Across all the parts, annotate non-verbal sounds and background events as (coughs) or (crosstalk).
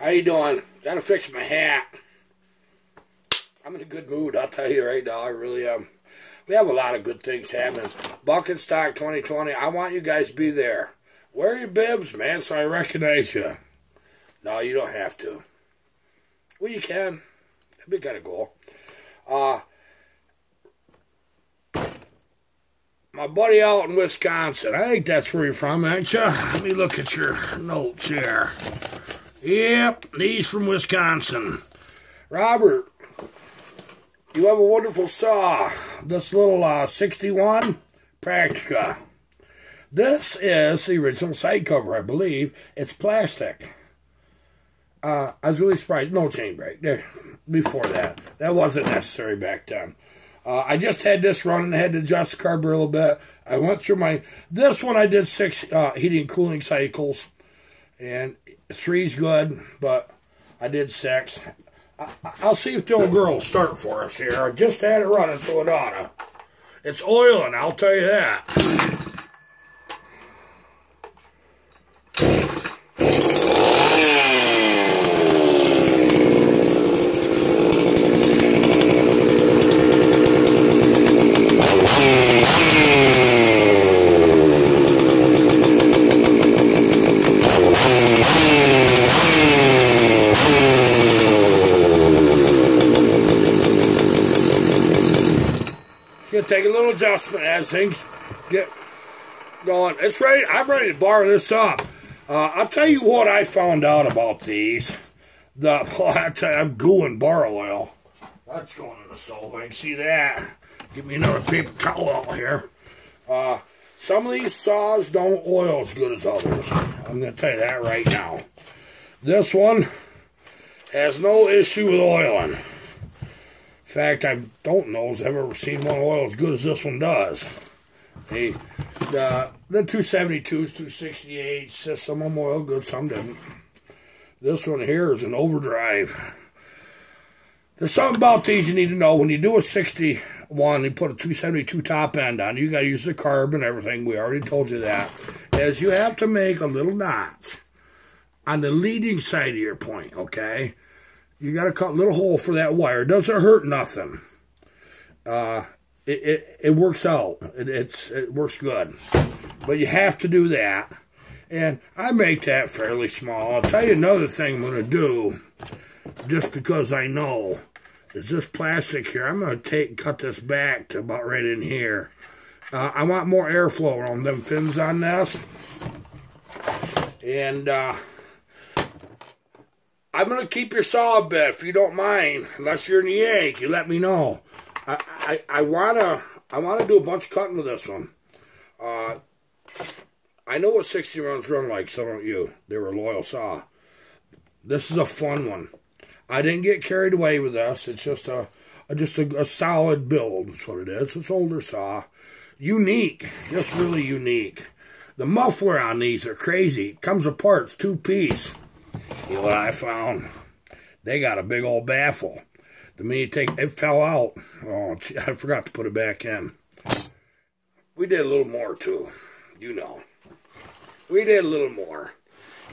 How you doing? Gotta fix my hat. I'm in a good mood, I'll tell you right now. I really am. We have a lot of good things happening. Buckinstock 2020, I want you guys to be there. Wear your bibs, man, so I recognize you. No, you don't have to. Well, you can. That'd be kind of cool. Uh, my buddy out in Wisconsin. I think that's where you're from, ain't you? Let me look at your notes here. Yep, he's from Wisconsin. Robert, you have a wonderful saw. This little uh, 61 Praktica. This is the original side cover, I believe. It's plastic. Uh, I was really surprised. No chain brake. There, before that. That wasn't necessary back then. Uh, I just had this running. I had to adjust the carburetor a little bit. I went through my... This one I did six uh, heating and cooling cycles. And three's good, but I did six. I, will see if the old girl will start for us here. I just had it running, so it oughta. It's oiling, I'll tell you that. Take a little adjustment as things get going. It's ready. I'm ready to bar this up. Uh, I'll tell you what I found out about these. The (laughs) well, I tell you, I'm gooing bar oil. That's going in the stove. I can see that. Give me another paper towel out here. Uh, some of these saws don't oil as good as others. I'm going to tell you that right now. This one has no issue with oiling fact, I don't know if I've ever seen one oil as good as this one does. The, the, the 272s, 268s, some of them oil good, some didn't. This one here is an overdrive. There's something about these you need to know. When you do a 61, you put a 272 top end on, you got to use the carb and everything. We already told you that. Is you have to make a little notch on the leading side of your point, okay? You got to cut a little hole for that wire. Doesn't hurt nothing. Uh, it, it, it works out. It, it's it works good. But you have to do that. And I make that fairly small. I'll tell you another thing I'm going to do, just because I know, is this plastic here. I'm going to take cut this back to about right in here. Uh, I want more airflow on them fins on this. And uh, I'm going to keep your saw bit if you don't mind. Unless you're in the yank, you let me know. I, I, I want to I wanna do a bunch of cutting with this one. Uh, I know what 60 rounds run like, so don't you. They were a loyal saw. This is a fun one. I didn't get carried away with this. It's just a, a just a, a solid build. That's what it is. It's older saw. Unique. Just really unique. The muffler on these are crazy. It comes apart. It's two piece. You know what I found? They got a big old baffle. The minute you take, it fell out. Oh, I forgot to put it back in. We did a little more too, you know. We did a little more.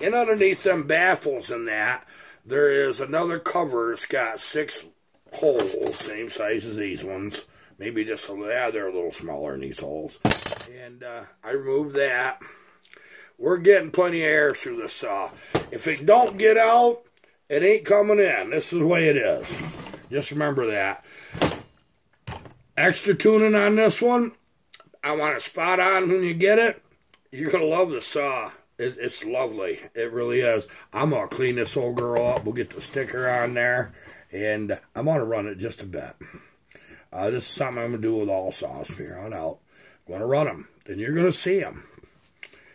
And underneath them baffles and that, there is another cover. It's got six holes, same size as these ones. Maybe just a yeah, they're a little smaller in these holes. And uh, I removed that. We're getting plenty of air through the saw. If it don't get out, it ain't coming in. This is the way it is. Just remember that. Extra tuning on this one. I want it spot on when you get it. You're going to love the saw. It, it's lovely. It really is. I'm going to clean this old girl up. We'll get the sticker on there. And I'm going to run it just a bit. Uh, this is something I'm going to do with all saws from here on out. I'm going to run them. Then you're going to see them.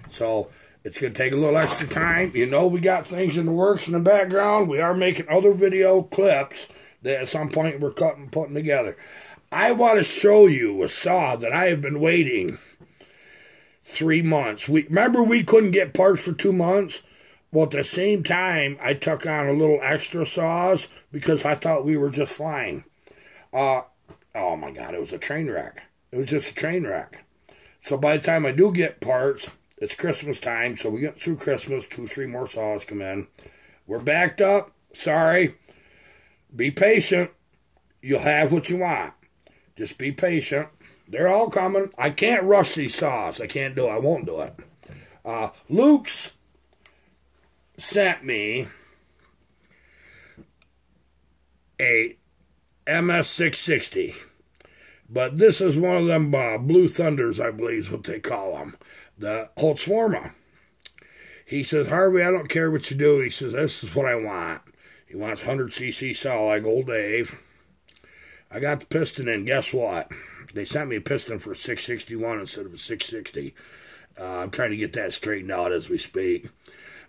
So it's going to take a little extra time. You know, we got things in the works in the background. We are making other video clips that at some point we're cutting putting together. I want to show you a saw that I have been waiting three months. We remember we couldn't get parts for two months. Well, at the same time, I took on a little extra saws because I thought we were just fine. Uh, oh my God, it was a train wreck. It was just a train wreck. So by the time I do get parts, it's Christmas time, so we get through Christmas, two, three more saws come in. We're backed up. Sorry. Be patient. You'll have what you want. Just be patient. They're all coming. I can't rush these saws. I can't do it. I won't do it. Uh, Luke's sent me a MS660. But this is one of them uh, Blue Thunders, I believe is what they call them. The Holzforma. He says, Harvey, I don't care what you do. He says, this is what I want. He wants 100cc saw like old Dave. I got the piston in. Guess what? They sent me a piston for 661 instead of a 660. Uh, I'm trying to get that straightened out as we speak.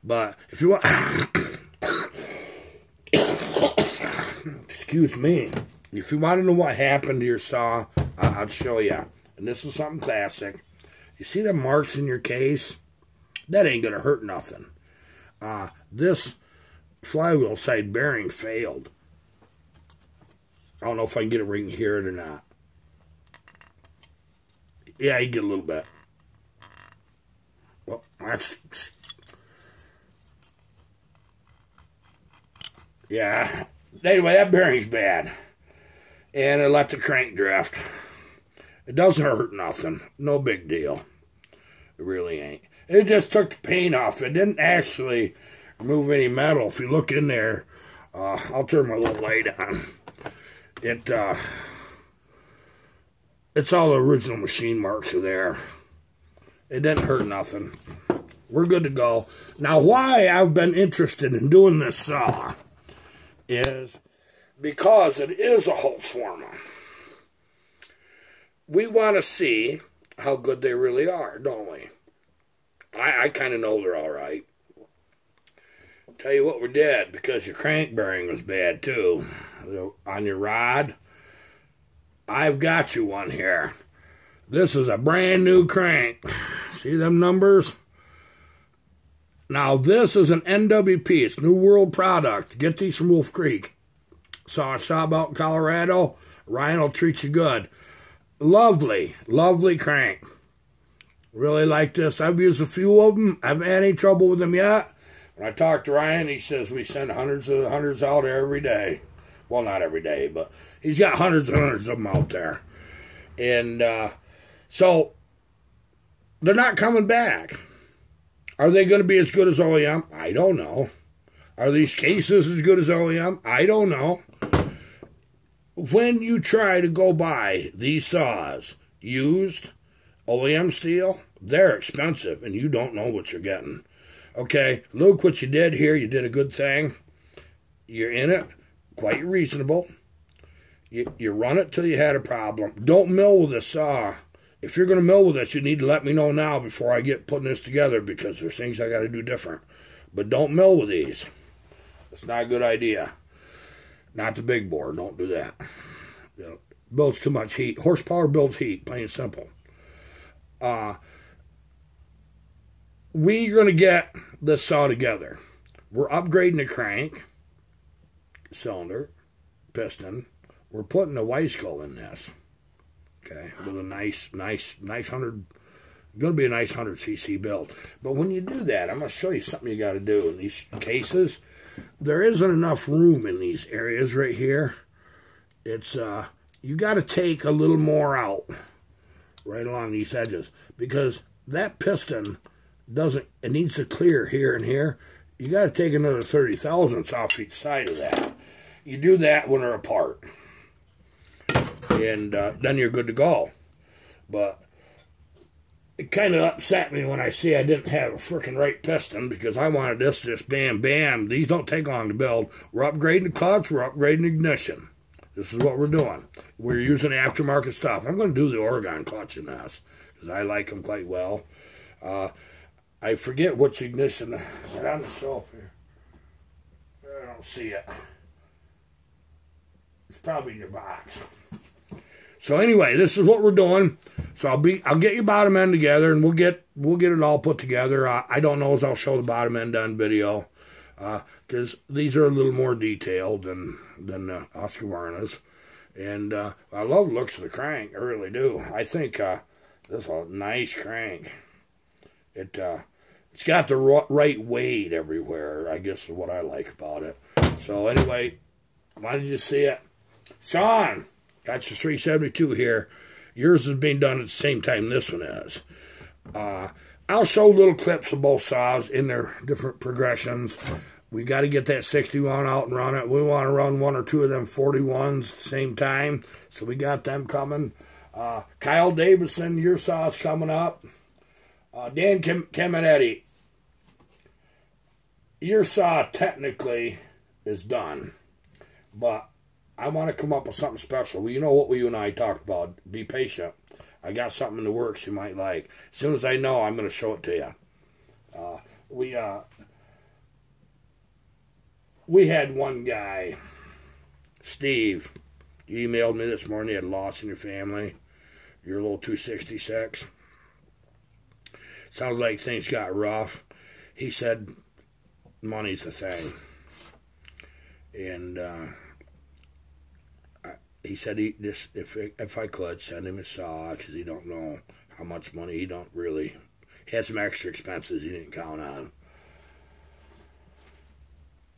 But if you want... (coughs) Excuse me. If you want to know what happened to your saw, I'll show you. And this is something classic. You see the marks in your case? That ain't going to hurt nothing. Uh, this flywheel side bearing failed. I don't know if I can get it can hear it or not. Yeah, you get a little bit. Well, that's... Yeah. Anyway, that bearing's bad. And it let the crank drift. It doesn't hurt nothing. No big deal. It really ain't. It just took the paint off. It didn't actually remove any metal. If you look in there, uh, I'll turn my little light on. It, uh, it's all the original machine marks are there. It didn't hurt nothing. We're good to go. Now, why I've been interested in doing this saw is because it is a Holzforma. We want to see how good they really are, don't we? I, I kind of know they're all right. Tell you what, we're dead because your crank bearing was bad too. On your rod, I've got you one here. This is a brand new crank. See them numbers? Now, this is an NWP. It's New World product. Get these from Wolf Creek. Saw a shop out in Colorado. Ryan will treat you good. Lovely, lovely crank. Really like this. I've used a few of them. I haven't had any trouble with them yet. When I talked to Ryan, he says we send hundreds and hundreds out every day. Well, not every day, but he's got hundreds and hundreds of them out there. And uh, so they're not coming back. Are they going to be as good as OEM? I don't know. Are these cases as good as OEM? I don't know. When you try to go buy these saws used, OEM steel, they're expensive and you don't know what you're getting. Okay, look what you did here. You did a good thing. You're in it, quite reasonable. You, you run it till you had a problem. Don't mill with a saw. If you're going to mill with this, you need to let me know now before I get putting this together because there's things I got to do different. But don't mill with these. It's not a good idea. Not the big bore. Don't do that. Know, builds too much heat. Horsepower builds heat, plain and simple. Uh, we're going to get this saw together. We're upgrading the crank, cylinder, piston. We're putting a Wiseco in this. Okay, with a nice, nice, nice hundred. Going to be a nice hundred cc build. But when you do that, I'm going to show you something you got to do in these cases. There isn't enough room in these areas right here. It's uh, you got to take a little more out right along these edges because that piston doesn't, it needs to clear here and here. You got to take another 30 thousandths off each side of that. You do that when they're apart. And uh, then you're good to go. But it kind of upset me when I see I didn't have a freaking right piston because I wanted this just bam, bam. These don't take long to build. We're upgrading the clutch, we're upgrading ignition. This is what we're doing. We're using aftermarket stuff. I'm going to do the Oregon clutch in this because I like them quite well. Uh, I forget which ignition. Is it on the shelf here? I don't see it. It's probably in your box. So anyway, this is what we're doing. So I'll be I'll get your bottom end together and we'll get we'll get it all put together. Uh, I don't know as I'll show the bottom end done video because uh, these are a little more detailed than than the Husqvarna's. And uh, I love the looks of the crank. I really do. I think uh, this is a nice crank. It uh, it's got the right weight everywhere. I guess is what I like about it. So anyway, why did you see it? Sean, got your 372 here. Yours is being done at the same time this one is. Uh, I'll show little clips of both saws in their different progressions. We got to get that 61 out and run it. We want to run one or two of them 41s at the same time. So we got them coming. Uh, Kyle Davison, your saw's coming up. Uh, Dan Caminetti, your saw technically is done. But I want to come up with something special. Well, you know what you and I talked about. Be patient. I got something in the works you might like. As soon as I know, I'm going to show it to you. Uh, we uh, we had one guy, Steve, emailed me this morning. You had loss in your family. You're a little 266. Sounds like things got rough. He said money's the thing. And uh, he said he just if if I could send him a saw because he don't know how much money he don't really he had some extra expenses he didn't count on.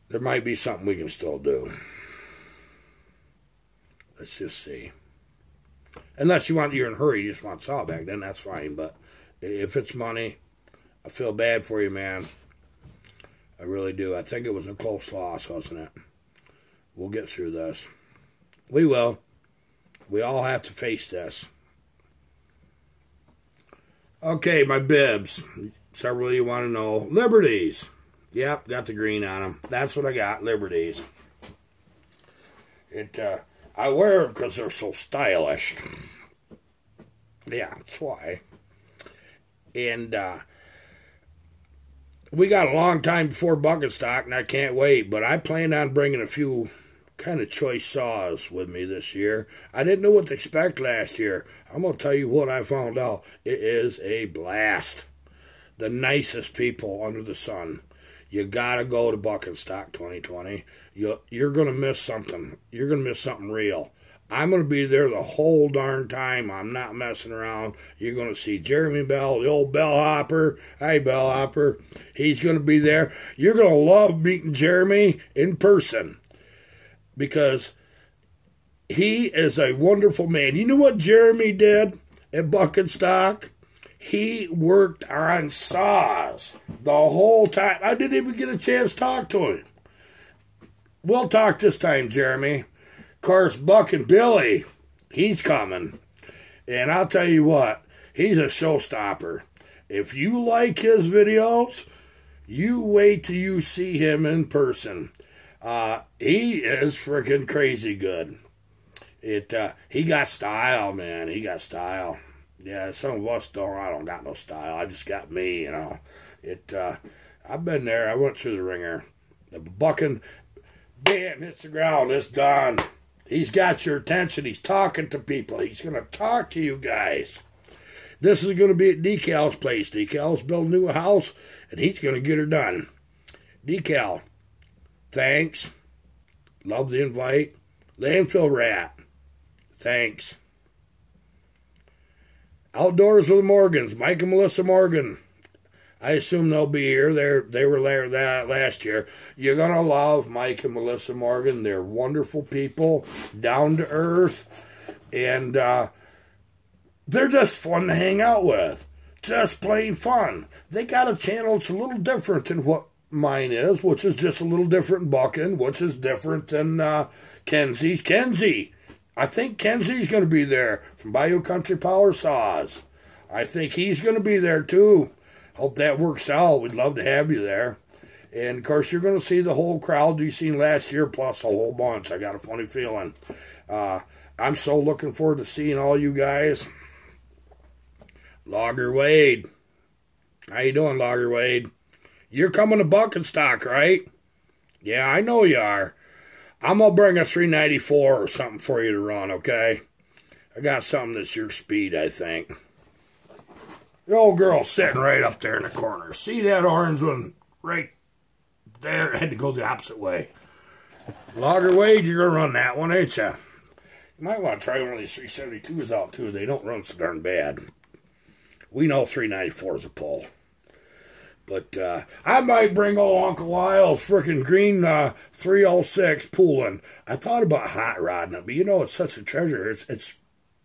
There might be something we can still do. Let's just see. Unless you want you're in a hurry, you just want saw back, then that's fine. But if it's money, I feel bad for you, man. I really do. I think it was a close loss, wasn't it? We'll get through this. We will. We all have to face this. Okay, my bibs. Several of you want to know. Liberties. Yep, got the green on them. That's what I got, Liberties. It, uh, I wear them because they're so stylish. Yeah, that's why. And, uh, we got a long time before Buckinstock, and I can't wait. But I plan on bringing a few kind of choice saws with me this year. I didn't know what to expect last year. I'm going to tell you what I found out. It is a blast. The nicest people under the sun. You got to go to Buckinstock 2020. You, you're going to miss something. You're going to miss something real. I'm going to be there the whole darn time. I'm not messing around. You're going to see Jeremy Bell, the old bellhopper. Hey, bellhopper. He's going to be there. You're going to love meeting Jeremy in person because he is a wonderful man. You know what Jeremy did at Buckinstock? He worked on saws the whole time. I didn't even get a chance to talk to him. We'll talk this time, Jeremy. Of course, Buckin Billy, he's coming. And I'll tell you what, he's a showstopper. If you like his videos, you wait till you see him in person. Uh, he is freaking crazy good. It uh, he got style, man. He got style. Yeah, some of us don't. I don't got no style. I just got me, you know. It. Uh, I've been there. I went through the ringer. The bucking, bam, hits the ground. It's done. He's got your attention. He's talking to people. He's to talk to you guys. This is to be at Decal's place. Decal's building a new house, and he's to get her done. Decal, Thanks. Love the invite. Landfill Rat. Thanks. Outdoors with the Morgans. Mike and Melissa Morgan. I assume they'll be here. They they were there that last year. You're gonna love Mike and Melissa Morgan. They're wonderful people, down to earth, and uh, they're just fun to hang out with. Just plain fun. They got a channel that's a little different than what mine is, which is just a little different bucking, which is different than uh, Kenzie's. Kenzie, I think Kenzie's going to be there from Bayou Country Power Saws. I think he's going to be there too. Hope that works out. We'd love to have you there. And of course, you're going to see the whole crowd you seen last year, plus a whole bunch. I got a funny feeling. Uh, I'm so looking forward to seeing all you guys. Logger Wade, how you doing, Logger Wade? You're coming to Buckinstock, right? Yeah, I know you are. I'm gonna bring a 394 or something for you to run, okay? I got something that's your speed, I think. The old girl sitting right up there in the corner. See that orange one right there? I had to go the opposite way. Logger Wade, you're gonna run that one, ain't you? You might want to try one of these 372s out too. They don't run so darn bad. We know 394 is a pull. But uh, I might bring old Uncle Lyle's freaking green uh, 306 pooling. I thought about hot rodding it, but you know, it's such a treasure. It's, it's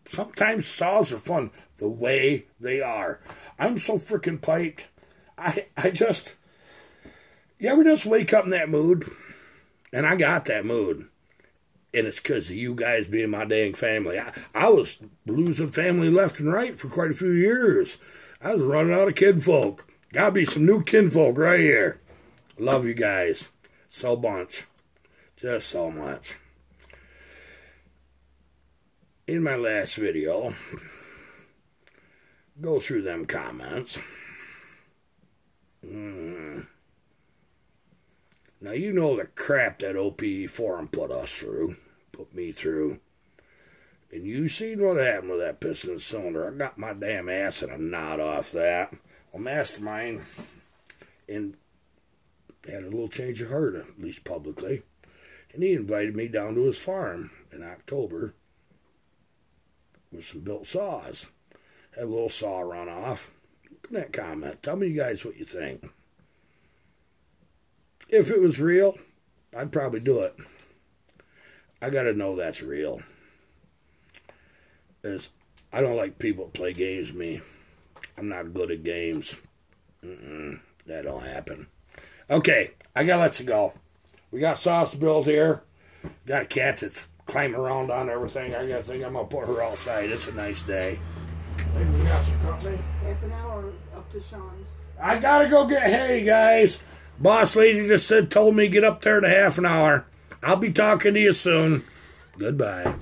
sometimes saws are fun the way they are. I'm so freaking piped. I, I just, you ever just wake up in that mood? And I got that mood. And it's because of you guys being my dang family. I, I was losing family left and right for quite a few years. I was running out of kinfolk. Gotta be some new kinfolk right here. Love you guys so much. Just so much. In my last video, go through them comments. Mm. Now, you know the crap that OPE Forum put us through, put me through. And you seen what happened with that piston cylinder. I got my damn ass in a knot off that. Well, Mastermind and had a little change of heart, at least publicly. And he invited me down to his farm in October with some built saws. Had a little saw run off. Look at that comment. Tell me, you guys, what you think. If it was real, I'd probably do it. I got to know that's real. As I don't like people that play games with me. I'm not good at games. Mm-mm, that don't happen. Okay, I gotta let you go. We got sauce built here. Got a cat that's climbing around on everything. I gotta think I'm gonna put her outside. It's a nice day. Think we got some company? Half an hour up to Sean's. I gotta go get hay, guys. Boss lady just said told me get up there in a half an hour. I'll be talking to you soon. Goodbye.